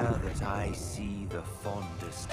there that I see the fondest